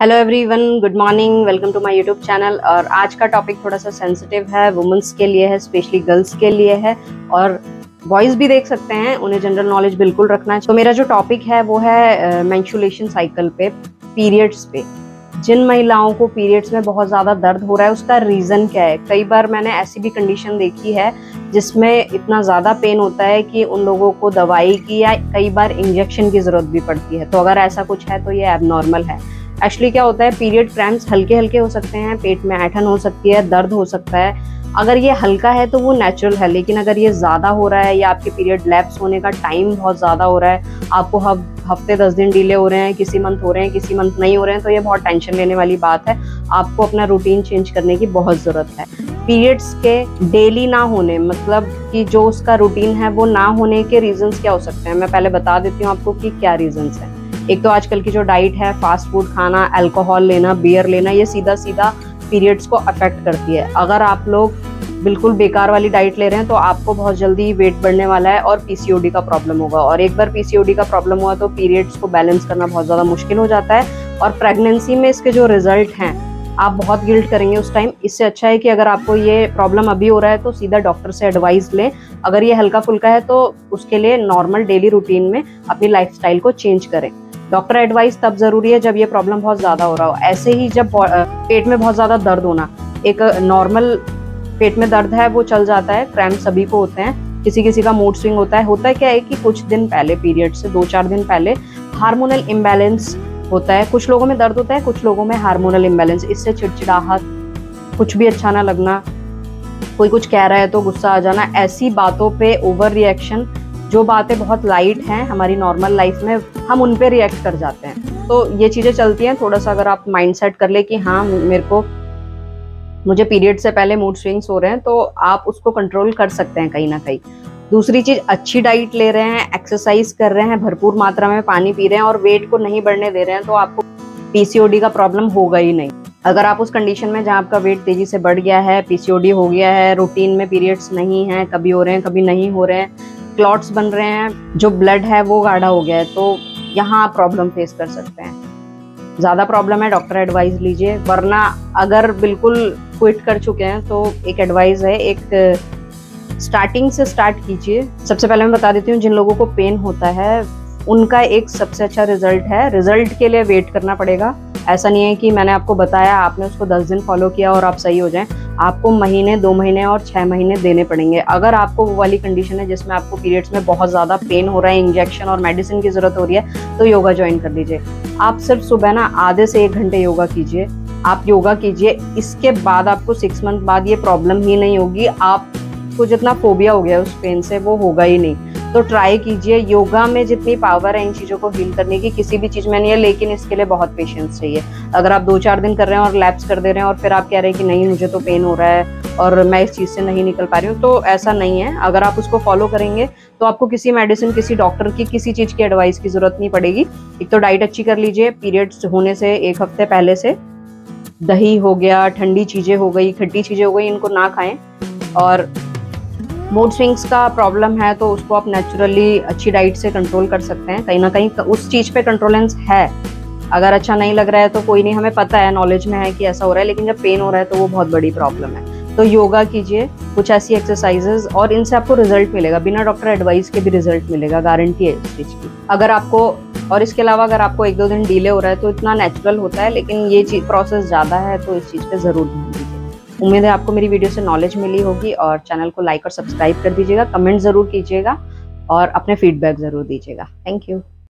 Hello everyone good morning welcome to my YouTube channel और आज का टॉपिक थोड़ा सा सेंसिटिव है. वुमेंस के लिए है स्पेशली गर्ल्स के लिए है. और बॉयज़ भी देख सकते हैं. उन्हें जनरल नॉलेज बिल्कुल रखना है. तो मेरा जो टॉपिक है वो है मैंशुलेशन uh, साइकिल पे पीरियड्स पे. जिन महिलाओं को पीरियड्स में बहुत ज़्यादा दर्द हो रहा है उसका रीज़न क्या है? कई बार मैंने ऐसी भी कंडीशन देखी है जिसमें इतना ज़्यादा पेन होता है कि उन लोगों को दवाई की या कई बार इंजेक्शन की ज़रूरत भी पड़ती है. तो अगर ऐसा कुछ है तो ये एबनॉर्मल है. एक्चुअली क्या होता है पीरियड क्रैम्प्स हल्के हल्के हो सकते हैं, पेट में ऐठन हो सकती है, दर्द हो सकता है। अगर ये हल्का है तो वो नेचुरल है, लेकिन अगर ये ज़्यादा हो रहा है या आपके पीरियड लैप्स होने का टाइम बहुत ज़्यादा हो रहा है, आपको हफ़्ते दस दिन डिले हो रहे हैं, किसी मंथ हो रहे हैं, किसी मंथ नहीं हो रहे हैं तो ये बहुत टेंशन लेने वाली बात है। आपको अपना रूटीन चेंज करने की बहुत ज़रूरत है। पीरियड्स के डेली ना होने मतलब कि जो उसका रूटीन है, वो ना होने के रीजंस क्या हो सकते हैं? मैं पहले बता देती हूँ आपको कि क्या रीजंस हैं। एक तो आजकल की जो डाइट है फास्ट फ़ूड खाना अल्कोहल लेना बियर लेना, ये सीधा सीधा पीरियड्स को अफेक्ट करती है। अगर आप लोग बिल्कुल बेकार वाली डाइट ले रहे हैं तो आपको बहुत जल्दी वेट बढ़ने वाला है और पीसीओडी का प्रॉब्लम होगा। और एक बार पीसीओडी का प्रॉब्लम हुआ तो पीरियड्स को बैलेंस करना बहुत ज़्यादा मुश्किल हो जाता है। और प्रेगनेंसी में इसके जो रिज़ल्ट हैं, आप बहुत गिल्ट करेंगे उस टाइम इससे अच्छा है कि अगर आपको ये प्रॉब्लम अभी हो रहा है तो सीधा डॉक्टर से एडवाइस लें। अगर ये हल्का फुल्का है तो उसके लिए नॉर्मल डेली रूटीन में अपनी लाइफ को चेंज करें। डॉक्टर एडवाइस तब ज़रूरी है जब ये प्रॉब्लम बहुत ज़्यादा हो रहा हो। ऐसे ही जब पेट में बहुत ज़्यादा दर्द होना, एक नॉर्मल पेट में दर्द है, वो चल जाता है क्रैम सभी को होते हैं, किसी किसी का मूड स्विंग होता है। होता है क्या है कि कुछ दिन पहले, पीरियड से दो चार दिन पहले, हार्मोनल इम्बैलेंस होता है। कुछ लोगों में दर्द होता है, कुछ लोगों में हार्मोनल इम्बैलेंस। इससे चिड़चिड़ाहट, कुछ भी अच्छा ना लगना, कोई कुछ कह रहा है तो गुस्सा आ जाना, ऐसी बातों पे ओवर रिएक्शन जो बातें बहुत लाइट हैं हमारी नॉर्मल लाइफ में, हम उन पर रिएक्ट कर जाते हैं। तो ये चीज़ें चलती हैं, थोड़ा सा अगर आप माइंड सेट कर ले कि हाँ मेरे को, मुझे पीरियड से पहले मूड स्विंग्स हो रहे हैं तो आप उसको कंट्रोल कर सकते हैं कहीं ना कहीं। दूसरी चीज़, अच्छी डाइट ले रहे हैं एक्सरसाइज कर रहे हैं, भरपूर मात्रा में पानी पी रहे हैं और वेट को नहीं बढ़ने दे रहे हैं तो आपको पीसीओडी का प्रॉब्लम होगा ही नहीं। अगर आप उस कंडीशन में जहाँ आपका वेट तेज़ी से बढ़ गया है पीसीओडी हो गया है रूटीन में पीरियड्स नहीं है, कभी हो रहे हैं, कभी नहीं हो रहे हैं क्लॉट्स बन रहे हैं, जो ब्लड है, वो गाढ़ा हो गया है तो यहाँ आप प्रॉब्लम फेस कर सकते हैं। ज़्यादा प्रॉब्लम है डॉक्टर एडवाइस लीजिए, वरना अगर बिल्कुल क्विट कर चुके हैं तो एक एडवाइस है, एक स्टार्टिंग से स्टार्ट कीजिए। सबसे पहले मैं बता देती हूँ, जिन लोगों को पेन होता है, उनका एक सबसे अच्छा रिज़ल्ट है। रिज़ल्ट के लिए वेट करना पड़ेगा। ऐसा नहीं है कि मैंने आपको बताया, आपने उसको दस दिन फॉलो किया और आप सही हो जाएँ। आपको महीने, दो महीने और छः महीने देने पड़ेंगे। अगर आपको वो वाली कंडीशन है जिसमें आपको पीरियड्स में बहुत ज़्यादा पेन हो रहा है इंजेक्शन और मेडिसिन की ज़रूरत हो रही है तो योगा ज्वाइन कर लीजिए। आप सिर्फ़ सुबह ना आधे से एक घंटे योगा कीजिए। आप योगा कीजिए, इसके बाद आपको सिक्स मंथ बाद ये प्रॉब्लम ही नहीं होगी। आपको जितना फोबिया हो गया उस पेन से, वो होगा ही नहीं। तो ट्राई कीजिए। योगा में जितनी पावर है इन चीज़ों को हील करने की, किसी भी चीज़ में नहीं है, लेकिन इसके लिए बहुत पेशेंस चाहिए। अगर आप दो चार दिन कर रहे हैं और लैप्स कर दे रहे हैं और फिर आप कह रहे हैं कि नहीं, मुझे तो पेन हो रहा है और मैं इस चीज़ से नहीं निकल पा रही हूँ तो ऐसा नहीं है। अगर आप उसको फॉलो करेंगे तो आपको किसी मेडिसिन किसी डॉक्टर की, किसी चीज़ की एडवाइस की ज़रूरत नहीं पड़ेगी। एक तो डाइट अच्छी कर लीजिए पीरियड्स होने से, एक हफ़्ते पहले से। दही हो गया, ठंडी चीज़ें हो गई, खट्टी चीज़ें हो गई, इनको ना खाएँ। और मूड स्विंग्स का प्रॉब्लम है तो उसको आप नेचुरली अच्छी डाइट से कंट्रोल कर सकते हैं। कहीं ना कहीं उस चीज़ पे कंट्रोलेंस है। अगर अच्छा नहीं लग रहा है तो कोई नहीं, हमें पता है नॉलेज में है कि ऐसा हो रहा है, लेकिन जब पेन हो रहा है तो वो बहुत बड़ी प्रॉब्लम है। तो योगा कीजिए, कुछ ऐसी एक्सरसाइजेज और इनसे आपको रिज़ल्ट मिलेगा। बिना डॉक्टर एडवाइस के भी रिज़ल्ट मिलेगा गारंटी है इस चीज़ की। अगर आपको, और इसके अलावा अगर आपको एक दो दिन डिले हो रहा है तो इतना नेचुरल होता है, लेकिन ये चीज़ प्रोसेस ज़्यादा है तो इस चीज़ पे ज़रूर दीजिए उम्मीद है आपको मेरी वीडियो से नॉलेज मिली होगी और चैनल को लाइक और सब्सक्राइब कर दीजिएगा कमेंट ज़रूर कीजिएगा और अपने फीडबैक ज़रूर दीजिएगा। Thank you